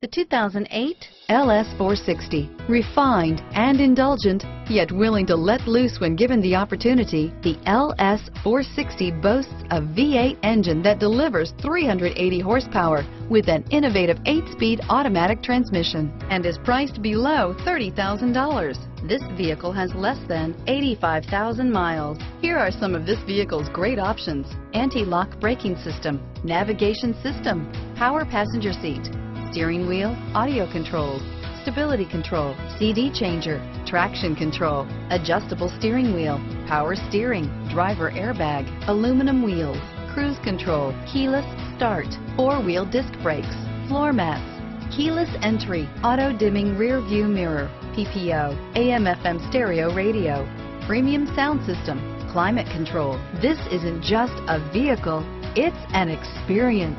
The 2008 LS460. Refined and indulgent, yet willing to let loose when given the opportunity, the LS460 boasts a V8 engine that delivers 380 horsepower with an innovative 8-speed automatic transmission and is priced below $30,000. This vehicle has less than 85,000 miles. Here are some of this vehicle's great options. Anti-lock braking system, navigation system, power passenger seat, steering wheel, audio controls, stability control, CD changer, traction control, adjustable steering wheel, power steering, driver airbag, aluminum wheels, cruise control, keyless start, four-wheel disc brakes, floor mats, keyless entry, auto dimming rear view mirror, PPO, AM FM stereo radio, premium sound system, climate control. This isn't just a vehicle, it's an experience.